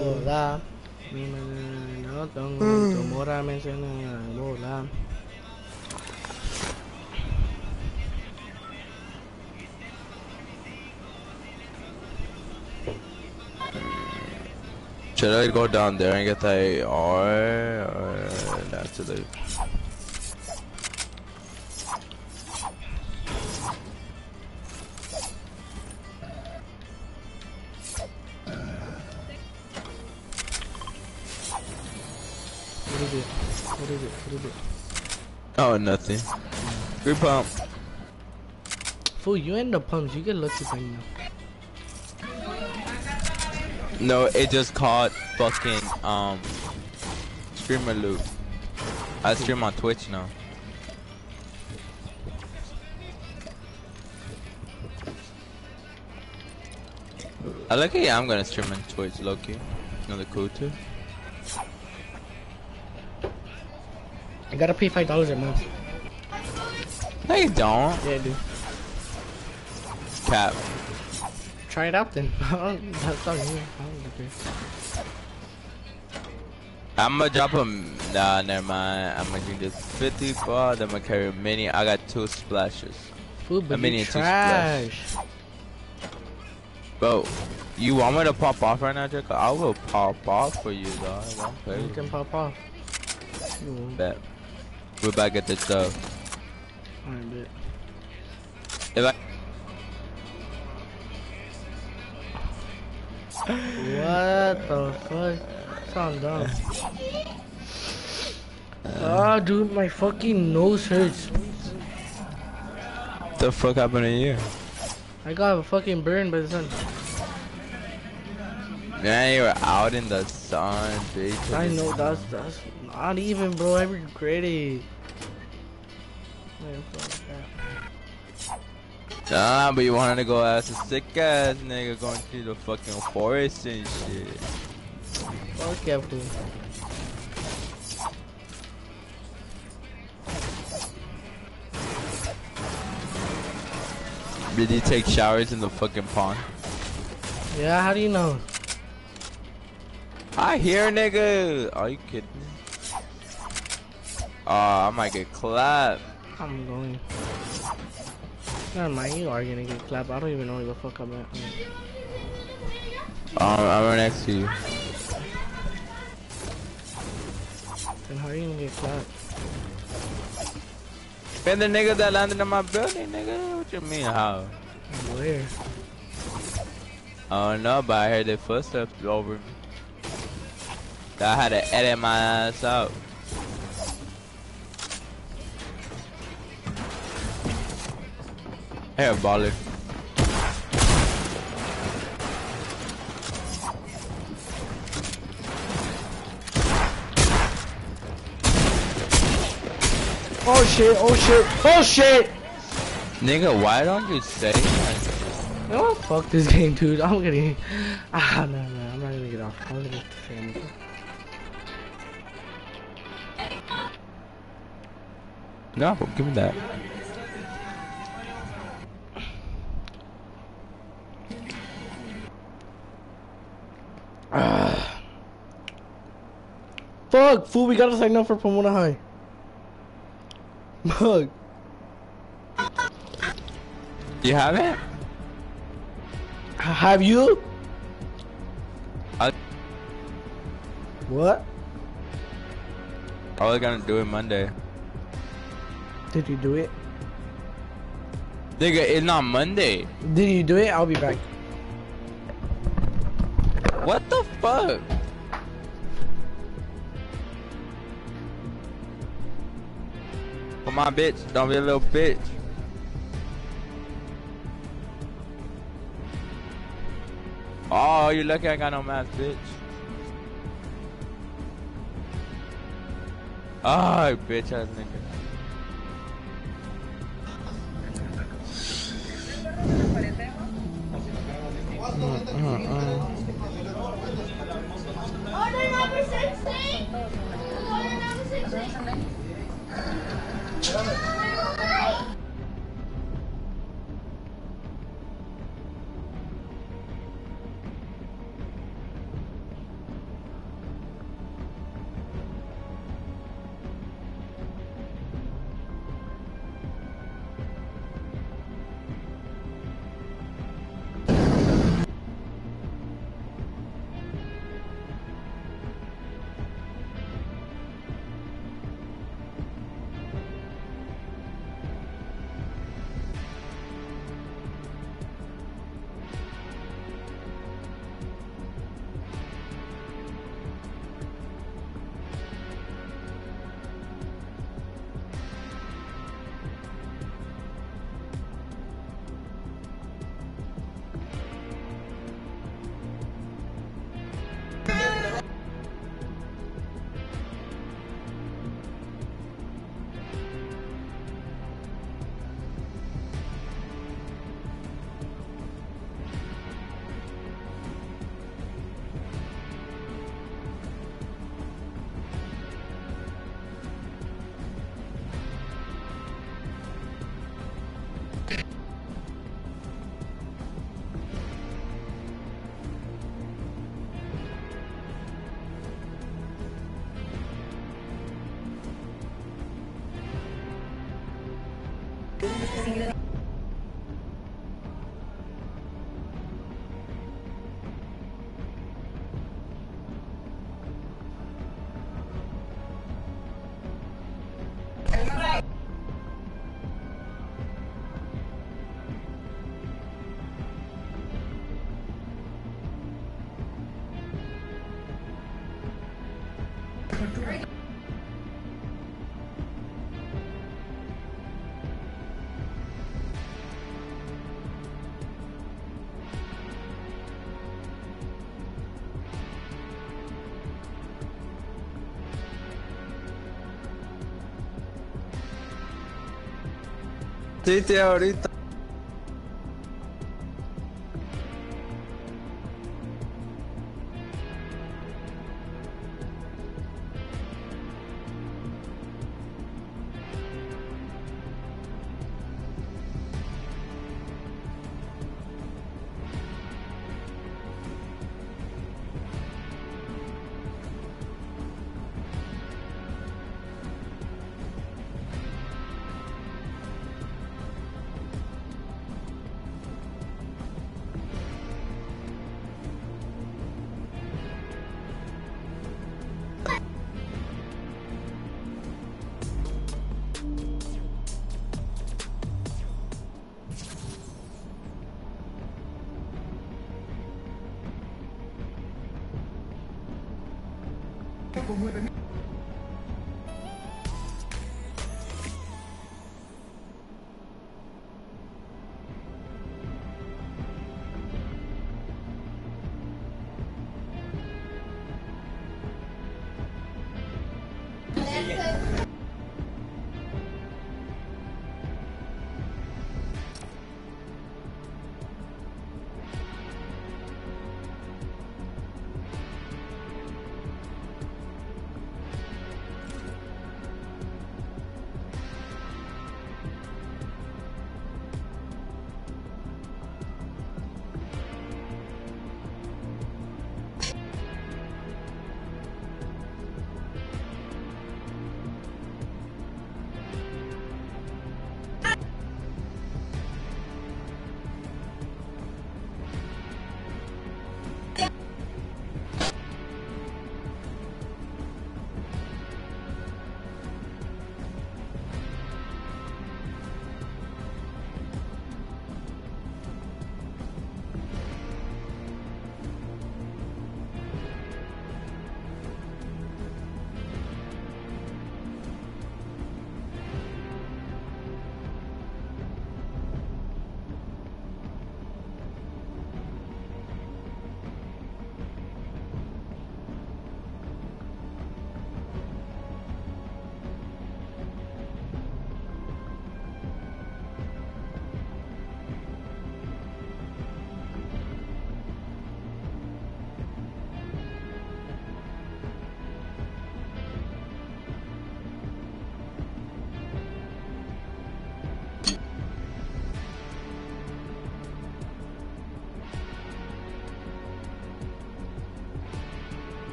sola. No tengo bola. Should I go down there and get that AR or the What is it? What is it? What is it? Oh nothing. Free pump. Fool, you end up pumps. You get lucky by now. No, it just called fucking um streamer loop. I stream on Twitch now. I at I'm gonna stream on Twitch, Loki. Another cool too. Gotta pay five dollars a month. No, you don't. Yeah, dude. Cap. Try it out then. That's not me. I don't care. I'm gonna drop him. Nah, never mind. I'm gonna do this 50 bar. Then I'm gonna carry a mini. I got two splashes. But A mini and two splashes. trash. Bro, you want me to pop off right now, Jacob? I will pop off for you, dog. You can pop off. You won't. Bet. We're back at the stuff. Alright, bet. If I What the fuck? Sound dumb. Ah, dude, my fucking nose hurts. What the fuck happened to you? I got a fucking burn by the sun. Man, you were out in the bitch. I know that's that's not even, bro. I regret it. Man. Nah, but you wanted to go as a sick ass nigga going through the fucking forest and shit. Fuck fool. Did you take showers in the fucking pond? Yeah, how do you know? I hear nigga. Are you kidding me? Oh, I might get clapped. I'm going. Never mind, you are gonna get clapped. I don't even know where the fuck I'm at. Um, I'm right next to you. Then how are you gonna get clapped? And the nigga that landed in my building, nigga. What you mean, how? Where? I don't know, but I heard their footsteps over me. I had to edit my ass out. Here, baller. Oh shit, oh shit, oh shit! Nigga, why don't you say that? You know what? Fuck this game, dude. I'm gonna. Ah, no, no, I'm not gonna get off. I'm gonna say anything. No, give me that. Fuck, fool, we gotta sign up for Pomona High. Fuck. You have it? Have you? I, What? I was gonna do it Monday. Did you do it? Nigga, it's not Monday. Did you do it? I'll be back. What the fuck? Come on, bitch. Don't be a little bitch. Oh, you lucky I got no mask, bitch. Oh, bitch ass nigga. Yeah. Twitter ahorita. con 9.000.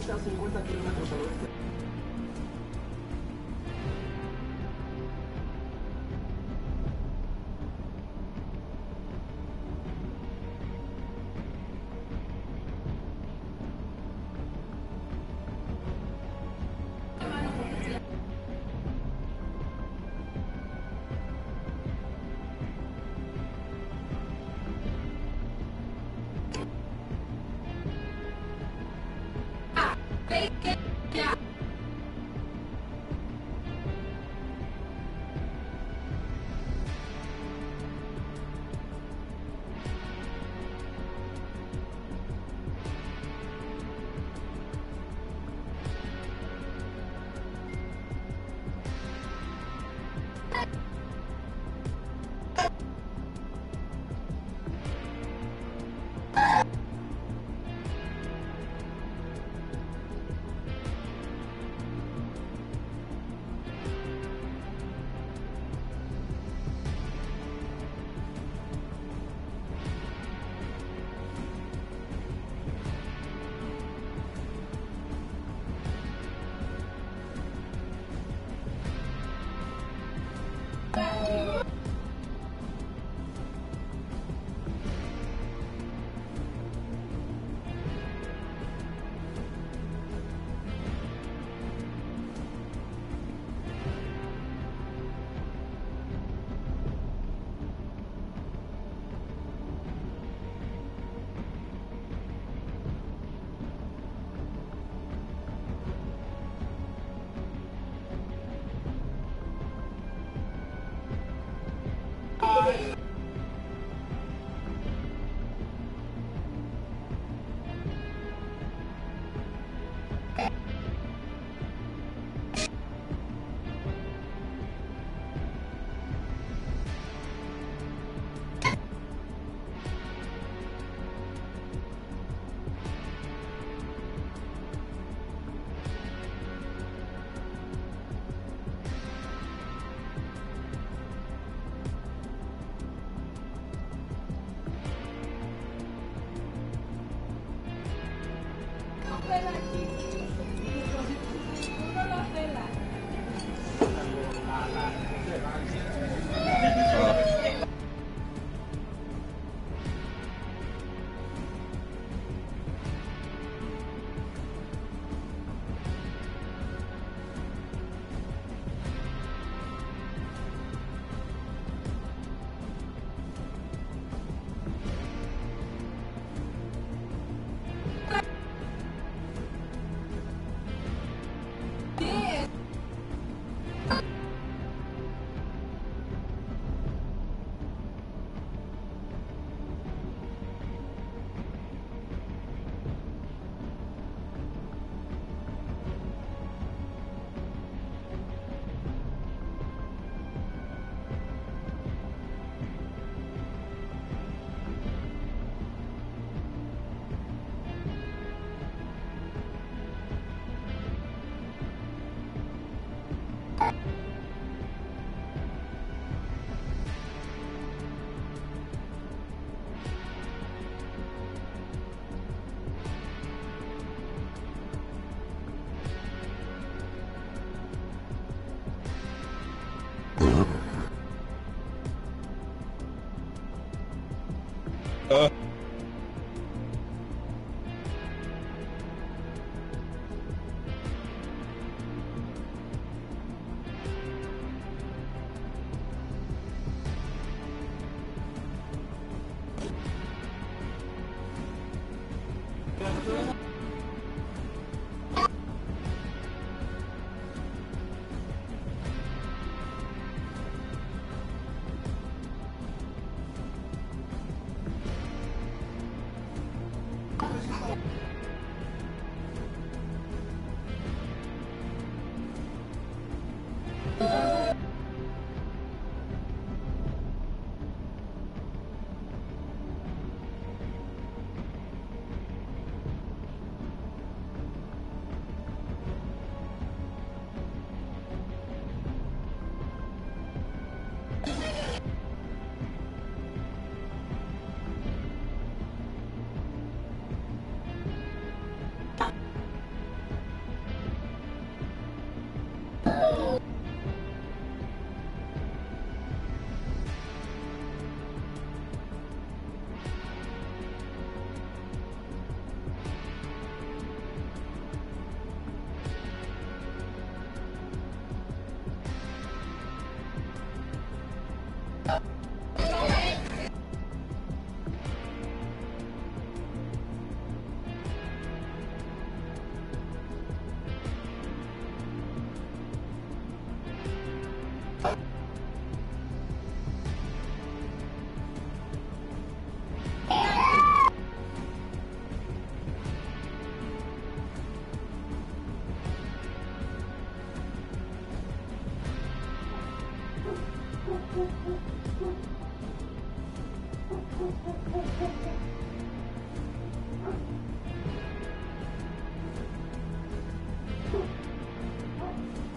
está a 50 kilómetros al oeste. Bye-bye.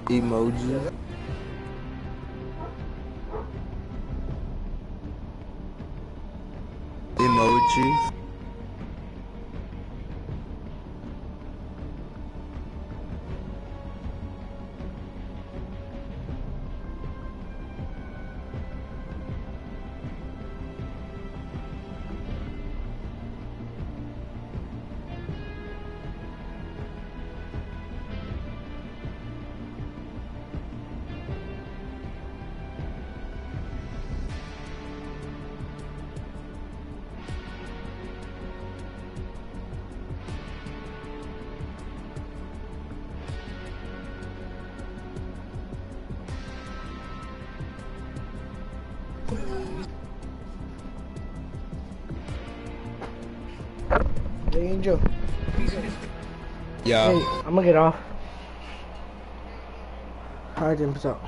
Emoji. Emoji. Angel. Yeah. Hey, I'm gonna get off. Alright, then, peace out.